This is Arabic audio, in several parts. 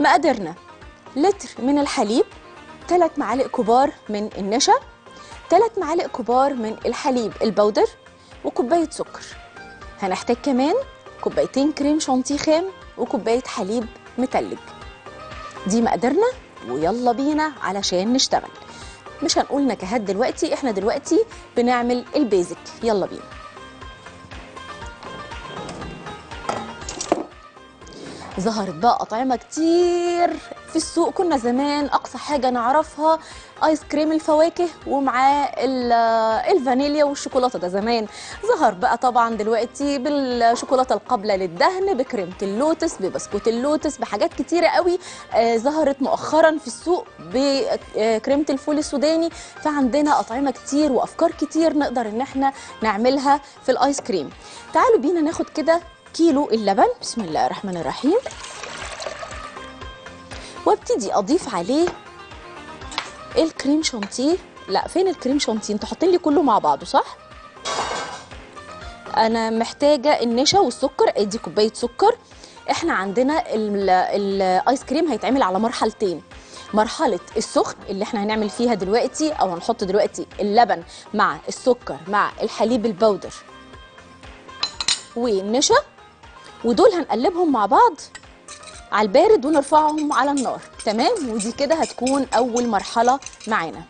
مقاديرنا لتر من الحليب 3 معالق كبار من النشا 3 معالق كبار من الحليب البودر وكوباية سكر. هنحتاج كمان كوبايتين كريم شانتيه خام وكوباية حليب متلج. دي مقاديرنا ويلا بينا علشان نشتغل. مش هنقول نكهات دلوقتي إحنا دلوقتي بنعمل البيزك. يلا بينا. ظهرت بقى أطعمة كتير في السوق. كنا زمان أقصى حاجة نعرفها آيس كريم الفواكه ومعاه ال- الفانيليا والشوكولاتة. ده زمان ظهر بقى طبعا دلوقتي بالشوكولاتة القابلة للدهن بكريمة اللوتس ببسكوت اللوتس بحاجات كتيرة قوي. آه، ظهرت مؤخرا في السوق بكريمة الفول السوداني. فعندنا أطعمة كتير وأفكار كتير نقدر إن إحنا نعملها في الآيس كريم. تعالوا بينا ناخد كده كيلو اللبن. بسم الله الرحمن الرحيم. وابتدي أضيف عليه الكريم شانتيه. لا فين الكريم شانتيه؟ أنتوا حاطين لي كله مع بعضه صح؟ أنا محتاجة النشا والسكر. ادي كوباية سكر. إحنا عندنا ال- الآيس كريم هيتعمل على مرحلتين. مرحلة السخن اللي إحنا هنعمل فيها دلوقتي أو هنحط دلوقتي اللبن مع السكر مع الحليب البودر والنشا ودول هنقلبهم مع بعض. على البارد ونرفعهم على النار. تمام؟ ودي كده هتكون أول مرحلة معانا.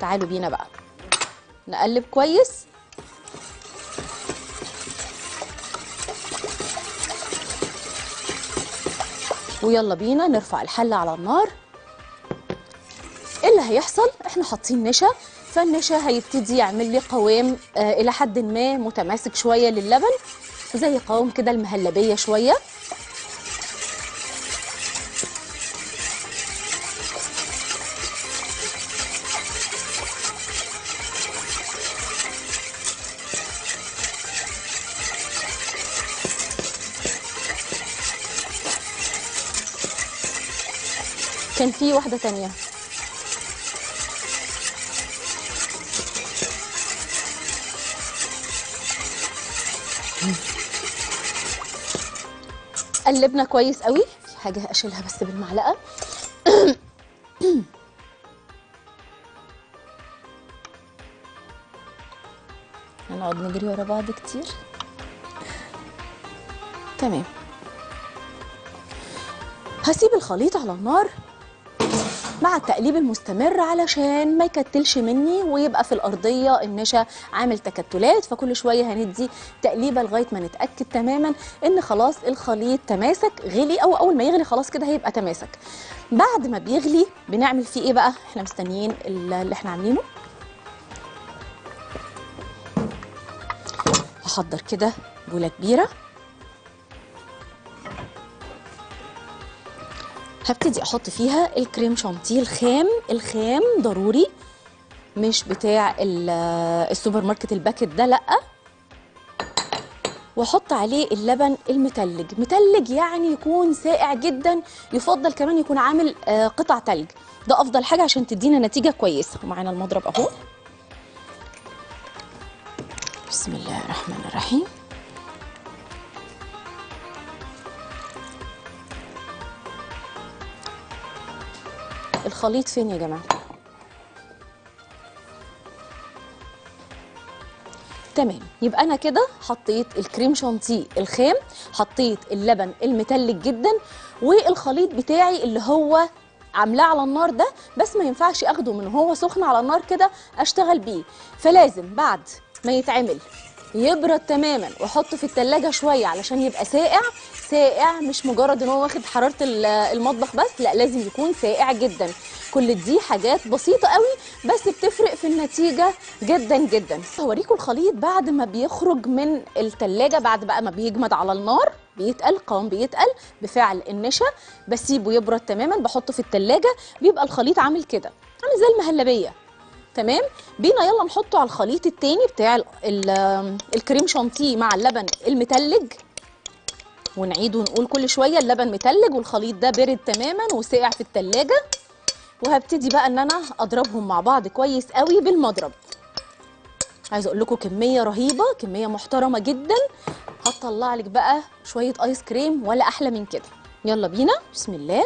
تعالوا بينا بقى. نقلب كويس. ويلا بينا نرفع الحلة على النار. إيه اللي هيحصل؟ إحنا حاطين نشا. فالنشا هيبتدي يعمل لي قوام آه إلى حد ما متماسك شوية للبن زي قوام كده المهلبية شوية. كان في واحدة تانية. قلبنا كويس قوي. في حاجة اشيلها بس بالمعلقة. هنقعد نجري ورا بعض كتير. تمام. هسيب الخليط على النار. مع التقليب المستمر علشان ما يكتلش مني ويبقى في الأرضية النشا عامل تكتلات فكل شوية هندي تقليبة لغاية ما نتأكد تماما إن خلاص الخليط تماسك غلي أو أول ما يغلي خلاص كده هيبقى تماسك. بعد ما بيغلي بنعمل فيه إيه بقى؟ إحنا مستنيين اللي إحنا عاملينه. هحضر كده بوله كبيرة. هبتدي أحط فيها الكريم شانتيه الخام الخام ضروري. مش بتاع ال- السوبر ماركت ال packet ده لأ. وأحط عليه اللبن المتلج. متلج يعني يكون ساقع جدا يفضل كمان يكون عامل آه، قطع تلج. ده أفضل حاجة عشان تدينا نتيجة كويسة. ومعانا المضرب أهو. بسم الله الرحمن الرحيم. الخليط فين يا جماعة؟ تمام يبقى أنا كده حطيت الكريم شانتيه الخام حطيت اللبن المتلج جدا والخليط بتاعي اللي هو عاملاه على النار ده بس ما ينفعش أخده من هو سخن على النار كده أشتغل بيه. فلازم بعد ما يتعمل يبرد تماما واحطه في التلاجة شوية علشان يبقى ساقع. ساقع مش مجرد إن هو واخد حرارة ال- المطبخ بس لا لازم يكون ساقع جدا. كل دي حاجات بسيطة قوي بس بتفرق في النتيجة جدا جدا. هوريكم الخليط بعد ما بيخرج من التلاجة بعد بقى ما بيجمد على النار. بيتقل قوام بيتقل بفعل النشا بسيبه يبرد تماما بحطه في التلاجة. بيبقى الخليط عامل كده. عامل زي المهلبية. تمام؟ بينا يلا نحطه على الخليط التاني بتاع ال- ال- الكريم شانتيه مع اللبن المتلج. ونعيد ونقول كل شوية اللبن متلج والخليط ده برد تماما وسقع في التلاجة. وهبتدي بقى إن أنا أضربهم مع بعض كويس قوي بالمضرب. عايزه أقول لكم كمية رهيبة كمية محترمة جدا. هتطلع لك بقى شوية آيس كريم ولا أحلى من كده. يلا بينا. بسم الله.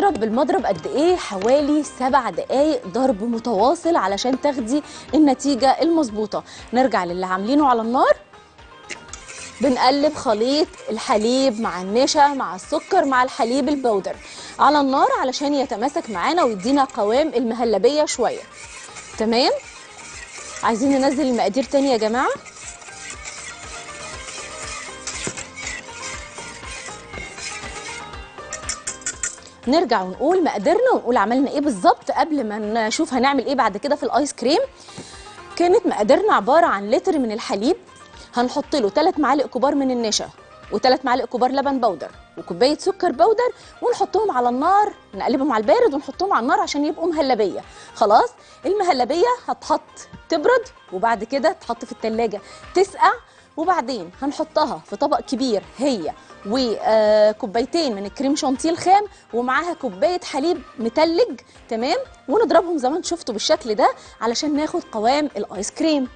هنضرب بالمضرب قد إيه؟ حوالي سبع دقايق ضرب متواصل علشان تاخدي النتيجة المظبوطة. نرجع للي عاملينه على النار. بنقلب خليط الحليب مع النشا مع السكر مع الحليب البودر على النار علشان يتماسك معانا ويدينا قوام المهلبية شوية. تمام؟ عايزين ننزل المقادير تاني يا جماعة؟ نرجع ونقول مقاديرنا ونقول عملنا إيه بالظبط قبل ما نشوف هنعمل إيه بعد كده في الآيس كريم. كانت مقاديرنا عبارة عن لتر من الحليب. هنحط له 3 معالق كبار من النشا وثلاث معالق كبار لبن بودر وكوباية سكر بودر ونحطهم على النار نقلبهم على البارد ونحطهم على النار عشان يبقوا مهلبية. خلاص؟ المهلبية هتحط تبرد وبعد كده تحط في التلاجة تسقع وبعدين هنحطها في طبق كبير هي وكوبايتين من الكريم شانتيه الخام ومعاها كوباية حليب متلج تمام؟ ونضربهم زي ما أنتم شفتوا بالشكل ده علشان ناخد قوام الآيس كريم.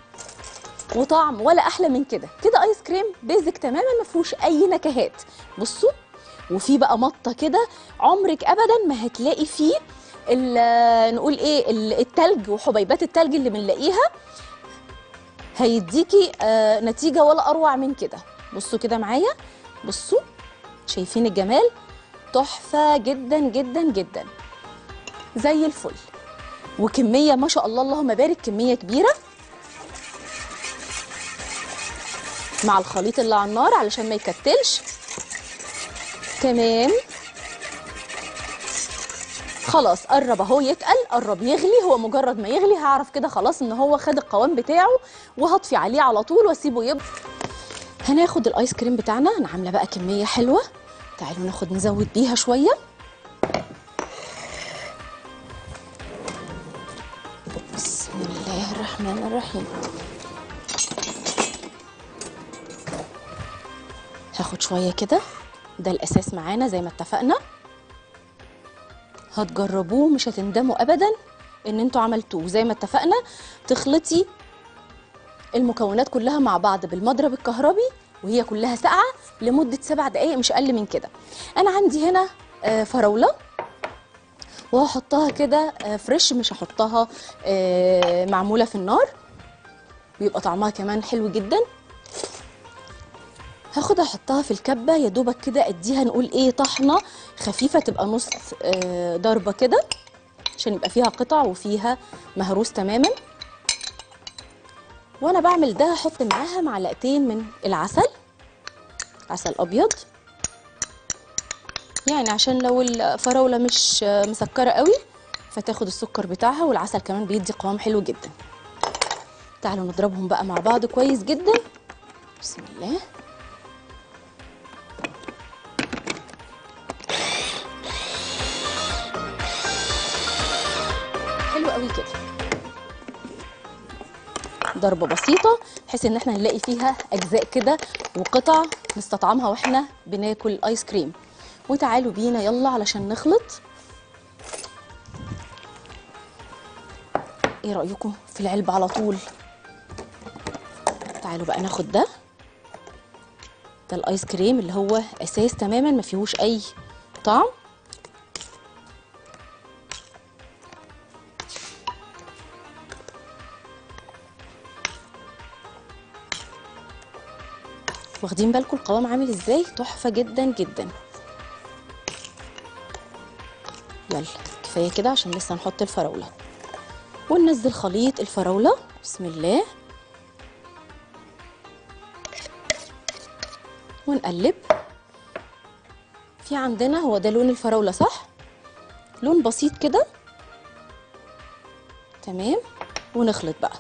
وطعم ولا أحلى من كده. كده آيس كريم بيزك تماما ما فيهوش أي نكهات. بصوا وفي بقى مطة كده عمرك ابدا ما هتلاقي فيه نقول إيه ال- التلج وحبيبات التلج اللي بنلاقيها. هيديكي آه نتيجة ولا أروع من كده. بصوا كده معايا. بصوا شايفين الجمال؟ تحفة جدا جدا جدا. زي الفل. وكمية ما شاء الله اللهم بارك كمية كبيرة. مع الخليط اللي على النار علشان ما يكتلش. تمام. خلاص قرب اهو يتقل قرب يغلي. هو مجرد ما يغلي هعرف كده خلاص ان هو خد القوام بتاعه وهطفي عليه على طول واسيبه يبرد هناخد الايس كريم بتاعنا أنا عاملة بقى كمية حلوة. تعالوا ناخد نزود بيها شوية. بسم الله الرحمن الرحيم. هاخد شوية كده. ده الأساس معانا زي ما اتفقنا. هتجربوه مش هتندموا ابدا إن أنتوا عملتوه. زي ما اتفقنا تخلطي المكونات كلها مع بعض بالمضرب الكهربي وهي كلها ساقعة لمدة سبع دقائق مش أقل من كده. أنا عندي هنا آه، فراولة وهحطها كده آه، فريش مش هحطها آه، معمولة في النار. بيبقى طعمها كمان حلو جدا. هاخد احطها في الكبة يا دوبك كده أديها نقول إيه طحنة خفيفة تبقى نص آه، ضربة كده عشان يبقى فيها قطع وفيها مهروس تماما. وأنا بعمل ده هحط معاها معلقتين من العسل عسل أبيض. يعني عشان لو الفراولة مش مسكرة قوي فتاخد السكر بتاعها والعسل كمان بيدي قوام حلو جدا. تعالوا نضربهم بقى مع بعض كويس جدا. بسم الله. ضربة بسيطة بحيث إن إحنا نلاقي فيها أجزاء كده وقطع نستطعمها وإحنا بناكل ايس كريم وتعالوا بينا يلا علشان نخلط. إيه رأيكم في العلبة على طول؟ تعالوا بقى ناخد ده. ده الايس كريم اللي هو أساس تماما ما فيهوش أي طعم. واخدين بالكم القوام عامل إزاي؟ تحفة جدا جدا. يلا كفاية كده عشان لسه نحط الفراولة. وننزل خليط الفراولة. بسم الله. ونقلب. في عندنا هو ده لون الفراولة صح؟ لون بسيط كده. تمام. ونخلط بقى.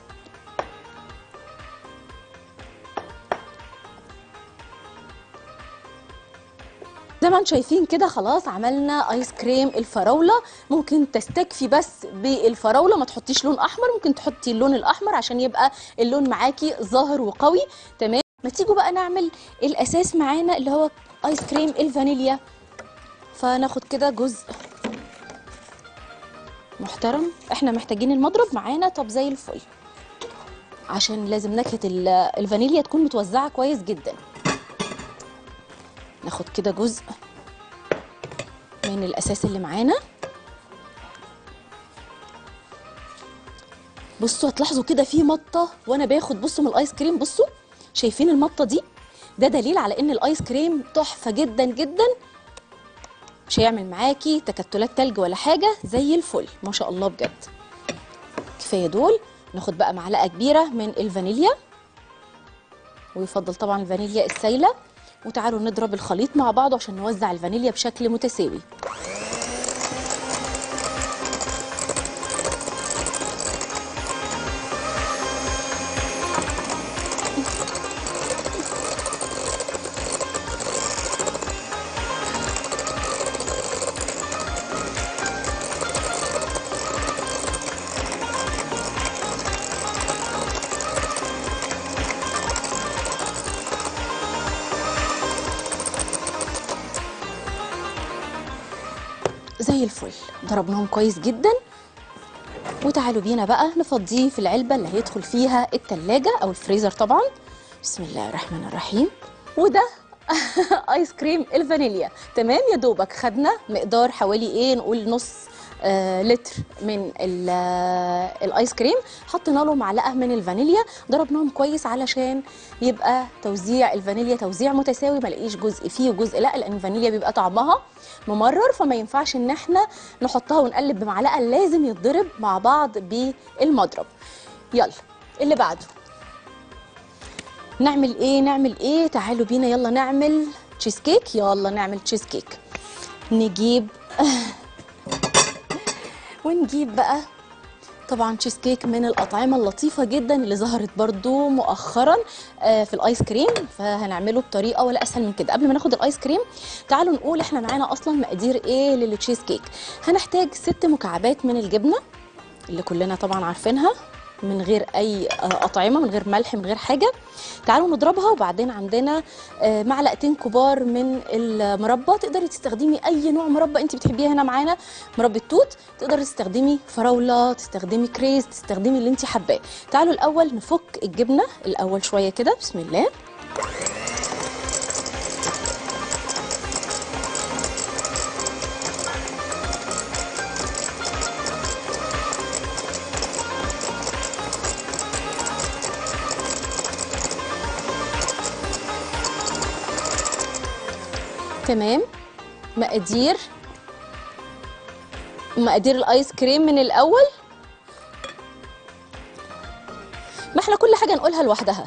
زي ما أنتم شايفين كده خلاص عملنا ايس كريم الفراولة. ممكن تستكفي بس بالفراولة ما تحطيش لون أحمر ممكن تحطي اللون الأحمر عشان يبقى اللون معاكي ظاهر وقوي. تمام؟ ما تيجوا بقى نعمل الأساس معانا اللي هو ايس كريم الفانيليا. فناخد كده جزء محترم. إحنا محتاجين المضرب معانا. طب زي الفل. عشان لازم نكهة ال- الفانيليا تكون متوزعة كويس جدا. ناخد كده جزء من الأساس اللي معانا. بصوا هتلاحظوا كده في مطة وأنا باخد بصوا من الآيس كريم بصوا شايفين المطة دي؟ ده دليل على إن الآيس كريم تحفة جدا جدا. مش هيعمل معاكي تكتلات تلج ولا حاجة زي الفل ما شاء الله بجد. كفاية دول. ناخد بقى معلقة كبيرة من الفانيليا ويفضل طبعا الفانيليا السايلة. وتعالوا نضرب الخليط مع بعض عشان نوزع الفانيليا بشكل متساوي. ضربناهم كويس جدا. وتعالوا بينا بقى نفضيه في العلبة اللي هيدخل فيها التلاجة أو الفريزر طبعا. بسم الله الرحمن الرحيم. وده آيس كريم الفانيليا. تمام يا دوبك خدنا مقدار حوالي إيه؟ نقول نص لتر من آه، الايس كريم. حطينا له معلقة من الفانيليا. ضربناهم كويس علشان يبقى توزيع الفانيليا توزيع متساوي ما الاقيش جزء فيه وجزء لا. لأن الفانيليا بيبقى طعمها ممرر فما ينفعش إن إحنا نحطها ونقلب بمعلقة. لازم يتضرب مع بعض بالمضرب. يلا اللي بعده. نعمل إيه؟ نعمل إيه؟ تعالوا بينا يلا نعمل تشيز كيك يلا نعمل تشيز كيك نجيب ونجيب بقى طبعا تشيز كيك من الأطعمة اللطيفة جدا اللي ظهرت برضو مؤخرا آه، في ال ice cream. فهنعمله بطريقة ولا أسهل من كده. قبل ما ناخد ال ice cream تعالوا نقول إحنا معانا أصلا مقادير إيه للتشيز كيك هنحتاج ست مكعبات من الجبنة اللي كلنا طبعا عارفينها. من غير أي آه، أطعمة من غير ملح من غير حاجة. تعالوا نضربها وبعدين عندنا آه، معلقتين كبار من المربى. تقدري تستخدمي أي نوع مربى انت بتحبيها هنا معانا. مربى توت تقدري تستخدمي فراولة تستخدمي كريز تستخدمي اللي انت حباه. تعالوا الأول نفك الجبنة الأول شوية كده. بسم الله. تمام. مقادير. مقادير الايس كريم من الأول. ما إحنا كل حاجة نقولها لوحدها.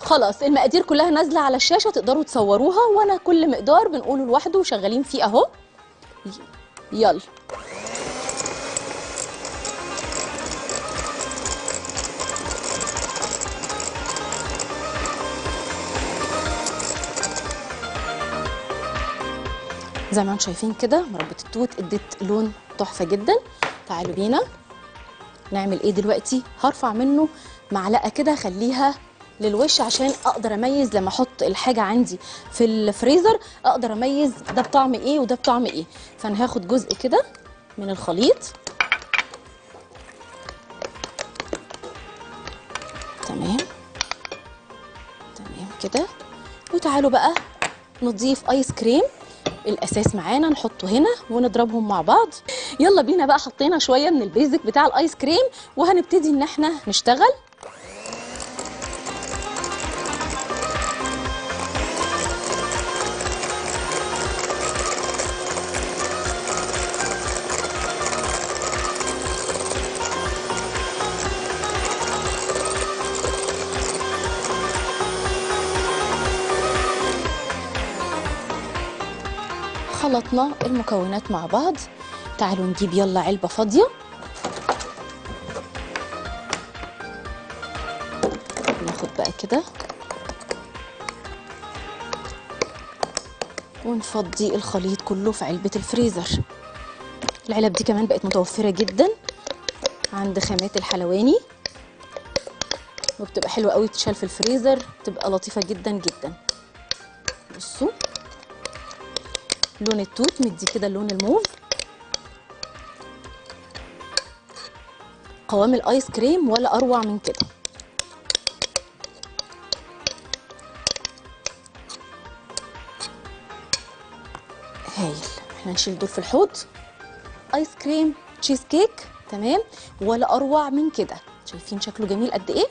خلاص المقادير كلها نازلة على الشاشة تقدروا تصوروها وأنا كل مقدار بنقوله لوحده وشغالين فيه أهو. يلا. زي ما أنتم شايفين كده مربى التوت ادت لون تحفة جدا. تعالوا بينا. نعمل إيه دلوقتي؟ هرفع منه معلقة كده اخليها للوش عشان أقدر اميز لما أحط الحاجة عندي في الفريزر أقدر اميز ده بطعم إيه وده بطعم إيه. فانا هاخد جزء كده من الخليط. تمام. تمام كده. وتعالوا بقى نضيف ايس كريم الأساس معانا نحطه هنا ونضربهم مع بعض. يلا بينا بقى حطينا شوية من البيزك بتاع الآيس كريم وهنبتدي إن إحنا نشتغل. خلطنا المكونات مع بعض. تعالوا نجيب يلا علبة فاضية. ناخد بقى كده. ونفضي الخليط كله في علبة الفريزر. العلب دي كمان بقت متوفرة جدا عند خامات الحلواني. وبتبقى حلوة قوي تتشال في الفريزر بتبقى لطيفة جدا جدا. بصوا. لون التوت مدي كده اللون الموف. قوام ال ice cream ولا أروع من كده. هايل. إحنا نشيل دول في الحوض. ice cream cheesecake تمام؟ ولا أروع من كده. شايفين شكله جميل قد إيه؟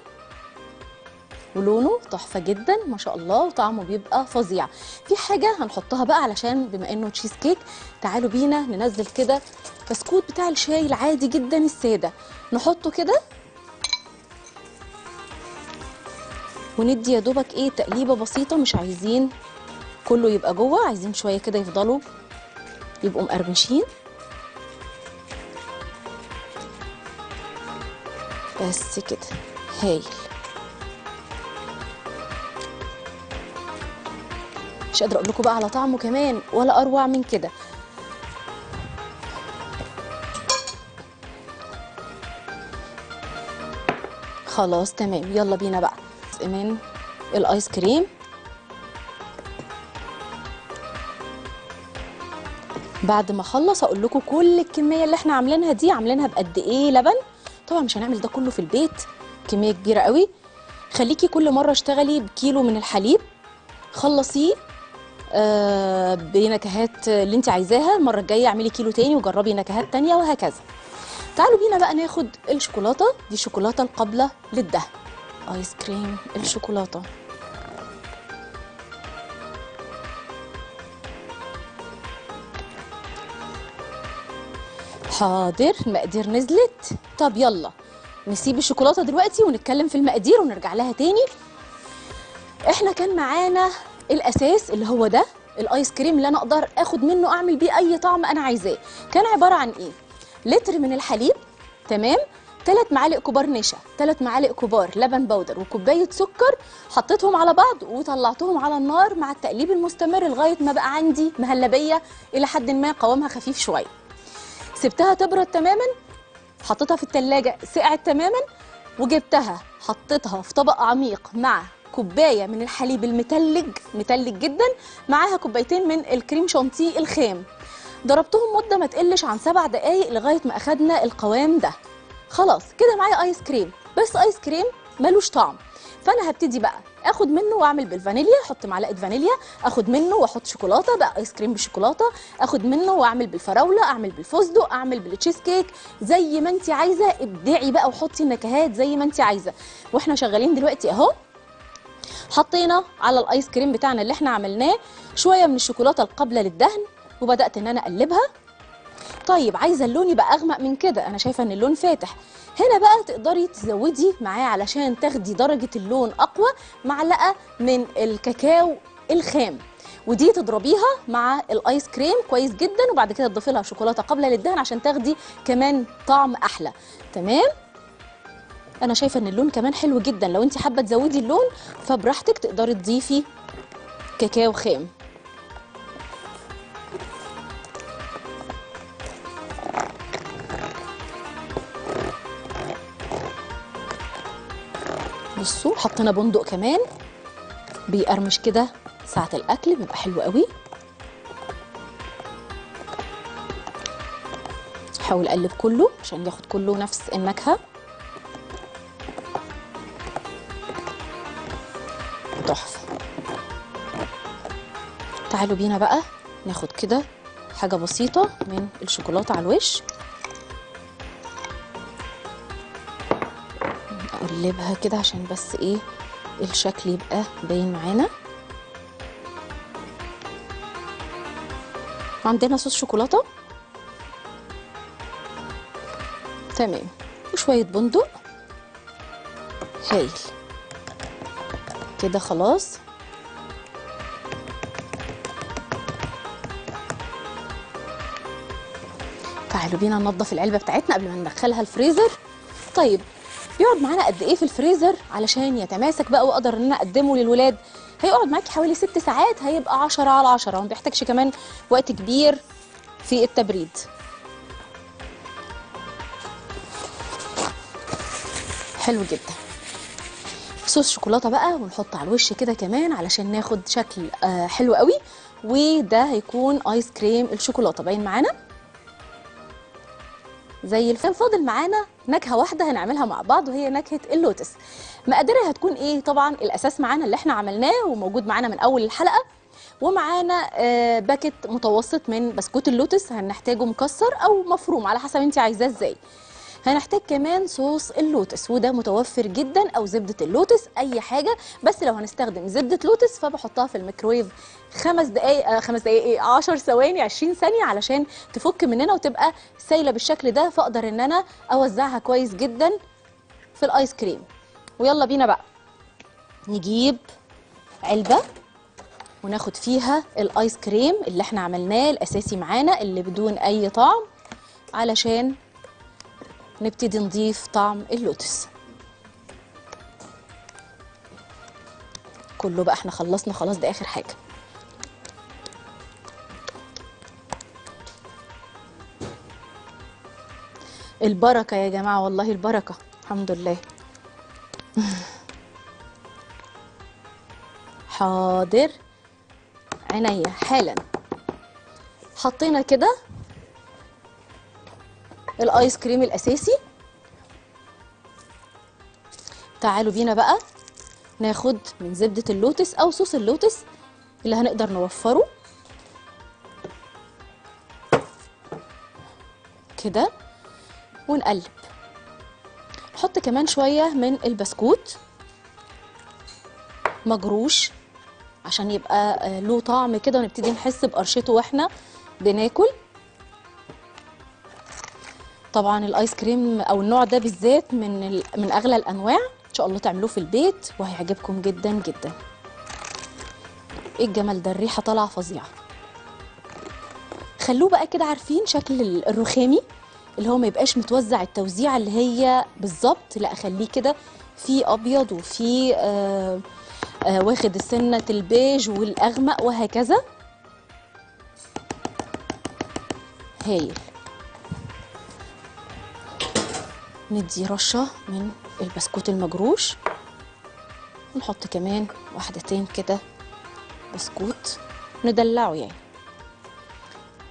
ولونه تحفة جدا ما شاء الله وطعمه بيبقى فظيع. في حاجة هنحطها بقى علشان بما إنه تشيز كيك تعالوا بينا ننزل كده بسكوت بتاع الشاي العادي جدا السادة. نحطه كده. وندي يا دوبك إيه تقليبة بسيطة مش عايزين كله يبقى جوه عايزين شوية كده يفضلوا يبقوا مقرمشين. بس كده. هايل. مش قادرة أقول لكم بقى على طعمه كمان ولا أروع من كده. خلاص تمام. يلا بينا بقى. من الآيس كريم. بعد ما أخلص أقول لكم كل الكمية اللي إحنا عاملينها دي عاملينها بقد إيه؟ لبن. طبعا مش هنعمل ده كله في البيت. كمية كبيرة قوي. خليكي كل مرة اشتغلي بكيلو من الحليب. خلصيه. بنكهات اللي انت عايزاها المرة الجاية اعملي كيلو تاني وجربي نكهات تانية وهكذا. تعالوا بينا بقى ناخد الشوكولاتة دي شوكولاته القابلة للدهن آيس كريم الشوكولاتة. حاضر المقادير نزلت. طب يلا نسيب الشوكولاتة دلوقتي ونتكلم في المقادير ونرجع لها تاني. إحنا كان معانا الأساس اللي هو ده الآيس كريم اللي أنا أقدر آخد منه أعمل بيه أي طعم أنا عايزاه. كان عبارة عن إيه؟ لتر من الحليب تمام؟ ثلاث معالق كبار نشا ثلاث معالق كبار لبن بودر وكوباية سكر حطيتهم على بعض وطلعتهم على النار مع التقليب المستمر لغاية ما بقى عندي مهلبية إلى حد ما قوامها خفيف شوية. سبتها تبرد تماما حطيتها في التلاجة سقعت تماما وجبتها حطيتها في طبق عميق مع كوباية من الحليب المتلج متلج جدا معاها كوبايتين من الكريم شانتيه الخام. ضربتهم مدة ما تقلش عن سبع دقايق لغاية ما أخدنا القوام ده. خلاص كده معايا آيس كريم. بس آيس كريم ملوش طعم. فأنا هبتدي بقى. آخد منه وأعمل بالفانيليا أحط معلقة فانيليا آخد منه وأحط شوكولاتة بقى ice cream بالشوكولاته آخد منه وأعمل بالفراولة أعمل بالفستق أعمل بالتشيز كيك زي ما انت عايزة. ابدعي بقى وحطي النكهات زي ما انت عايزة. وإحنا شغالين دلوقتي أهو. حطينا على ال ice cream بتاعنا اللي إحنا عملناه شوية من الشوكولاتة القابلة للدهن وبدأت إن أنا أقلبها. طيب عايزة اللون يبقى أغمق من كده. أنا شايفة إن اللون فاتح. هنا بقى تقدري تزودي معاه علشان تاخدي درجة اللون أقوى معلقة من الكاكاو الخام. ودي تضربيها مع الآيس كريم كويس جدا وبعد كده تضيفي لها شوكولاتة قابلة للدهن عشان تاخدي كمان طعم أحلى. تمام؟ أنا شايفة ان اللون كمان حلو جدا. لو انت حابة تزودي اللون فبراحتك تقدري تضيفي كاكاو خام. بصوا حطينا بندق كمان. بيقرمش كده ساعة الأكل بيبقى حلو قوي. حاول أقلب كله عشان ياخد كله نفس النكهة. تحفة. تعالوا بينا بقى ناخد كده حاجة بسيطة من الشوكولاتة على الوش. نقلبها كده عشان بس إيه الشكل يبقى باين معانا. عندنا صوص شوكولاتة. تمام. وشوية بندق. هايل. كده خلاص. تعالوا بينا ننضف العلبة بتاعتنا قبل ما ندخلها الفريزر. طيب بيقعد معانا قد إيه في الفريزر؟ علشان يتماسك بقى وأقدر إن أنا أقدمه للولاد. هيقعد معاكي حوالي ست ساعات هيبقى عشرة على عشرة. وما بيحتاجش كمان وقت كبير في التبريد. حلو جدا. صوص شوكولاتة بقى ونحط على الوش كده كمان علشان ناخد شكل آه حلو قوي. وده هيكون ice cream الشوكولاتة. باين معانا؟ زي الفل. فاضل معانا نكهة واحدة هنعملها مع بعض وهي نكهة اللوتس. مقاديرها هتكون إيه؟ طبعا الأساس معانا اللي إحنا عملناه وموجود معانا من أول الحلقة. ومعانا آه، packet متوسط من بسكوت اللوتس. هنحتاجه مكسر أو مفروم على حسب انت عايزاه إزاي. هنحتاج كمان sauce ال Lotus وده متوفر جدا أو زبدة اللوتس أي حاجة. بس لو هنستخدم زبدة لوتس فبحطها في الميكرويف خمس دقائق آه، خمس دقائق إيه 10 ثواني 20 ثانية علشان تفك مننا وتبقى سايلة بالشكل ده. فأقدر إن أنا أوزعها كويس جدا في ال ice cream. ويلا بينا بقى. نجيب علبة وناخد فيها ال ice cream اللي إحنا عملناه الأساسي معانا اللي بدون أي طعم علشان نبتدي نضيف طعم اللوتس. كله بقى إحنا خلصنا خلاص ده آخر حاجة. البركة يا جماعة والله البركة الحمد لله. حاضر. عينيا حالا. حطينا كده الايس كريم الاساسي. تعالوا بينا بقى ناخد من زبدة اللوتس أو sauce ال Lotus اللي هنقدر نوفره. كده ونقلب. نحط كمان شوية من البسكوت. مجروش عشان يبقى له طعم كده ونبتدي نحس بقرشته وإحنا بناكل. طبعا الآيس كريم أو النوع ده بالذات من من أغلى الأنواع. إن شاء الله تعملوه في البيت وهيعجبكم جدا جدا. إيه الجمال ده؟ الريحة طالعة فظيعة. خلوه بقى كده عارفين شكل ال- الرخامي اللي هو ما يبقاش متوزع التوزيعه اللي هي بالظبط لا اخليه كده في أبيض وفي آه آه واخد السنة البيج والأغمق وهكذا. هايل. ندي رشة من البسكوت المجروش ونحط كمان واحدتين كده بسكوت ندلعه يعني.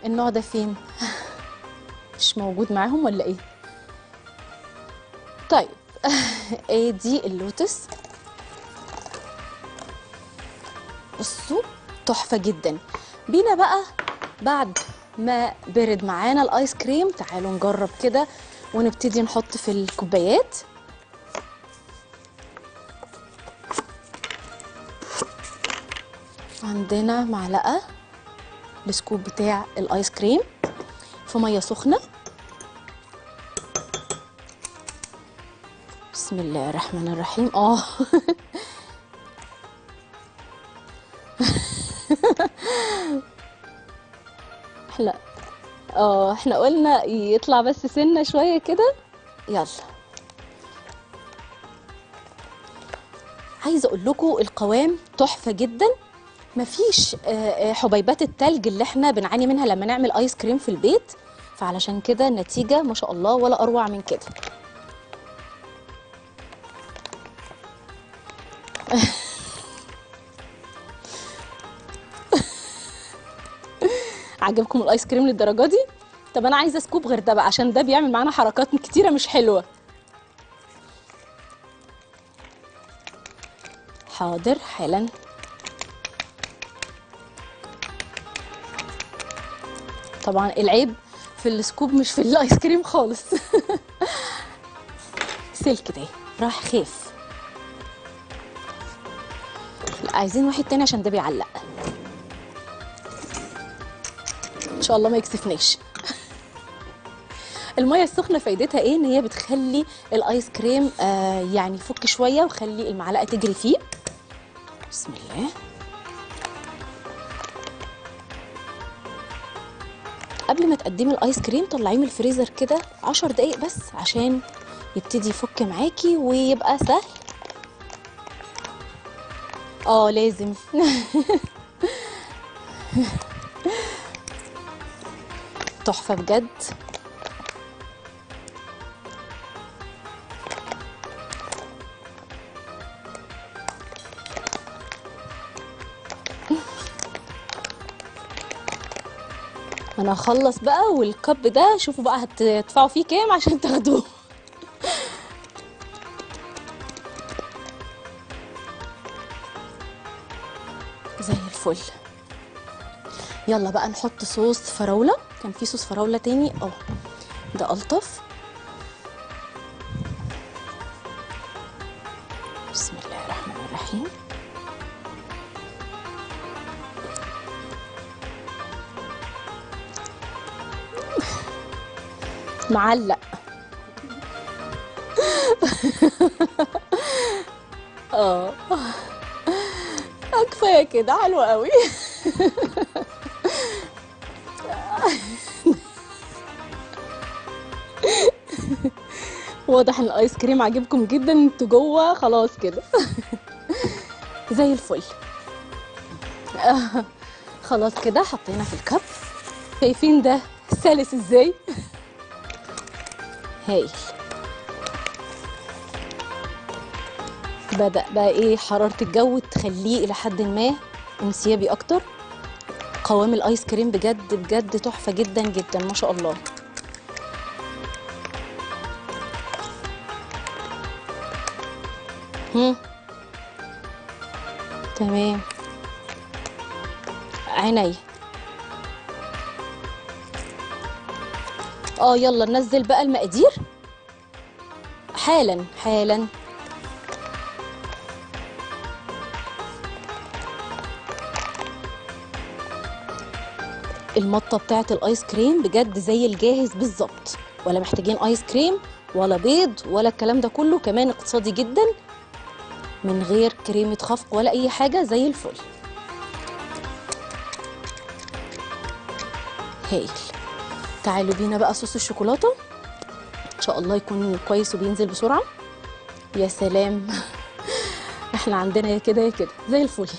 النوع ده فين؟ مش موجود معاهم ولا إيه؟ طيب إيه اللوتس. بصوا تحفة جدا. بينا بقى بعد ما برد معانا الآيس كريم تعالوا نجرب كده. ونبتدي نحط في الكوبايات. عندنا معلقة السكوب بتاع الآيس كريم في مية سخنة. بسم الله الرحمن الرحيم. آه. آه إحنا قلنا يطلع بس سنة شوية كده. يلا. عايزة أقول لكم القوام تحفة جدا. مفيش آه، آه، حبيبات التلج اللي إحنا بنعاني منها لما نعمل ايس كريم في البيت. فعلشان كده النتيجة ما شاء الله ولا أروع من كده. عجبكم ال ice cream للدرجة دي؟ طب أنا عايزة scoop غير ده بقى عشان ده بيعمل معانا حركات كتيرة مش حلوة. حاضر حالا. طبعا العيب في ال scoop مش في ال ice cream خالص. سلك ده راح لا عايزين واحد تاني عشان ده بيعلق. إن شاء الله ما يكسفناش المية السخنة فايدتها إيه؟ إن هي بتخلي الآيس كريم آه يعني يفك شوية وخلي المعلقة تجري فيه. بسم الله. قبل ما تقدمي الآيس كريم طلعيه من الفريزر كده 10 دقايق بس عشان يبتدي يفك معاكي ويبقى سهل. آه لازم. تحفة بجد. أنا هخلص بقى والكب ده شوفوا بقى هتدفعوا فيه كام عشان تاخدوه. زي الفل. يلا بقى نحط صوص فراولة. كان في صوص فراولة تاني. آه ده ألطف. بسم الله الرحمن الرحيم. معلق. آه كفاية كده حلو قوي. واضح إن الآيس كريم عاجبكم جدا أنتوا جوه خلاص كده. زي الفل. خلاص كده حطينا في الكب. شايفين ده سلس إزاي؟ هايل. بدأ بقى إيه حرارة الجو تخليه إلى حد ما انسيابي أكتر. قوام الآيس كريم بجد بجد تحفة جدا جدا ما شاء الله. تمام. عيني. آه يلا ننزل بقى المقادير. حالا حالا. المطة بتاعة الآيس كريم بجد زي الجاهز بالظبط. ولا محتاجين آيس كريم ولا بيض ولا الكلام ده كله كمان اقتصادي جدا. من غير كريمة خفق ولا أي حاجة زي الفل. هايل. تعالوا بينا بقى صوص الشوكولاتة. إن شاء الله يكون كويس وبينزل بسرعة. يا سلام. إحنا عندنا يا كده يا كده. زي الفل.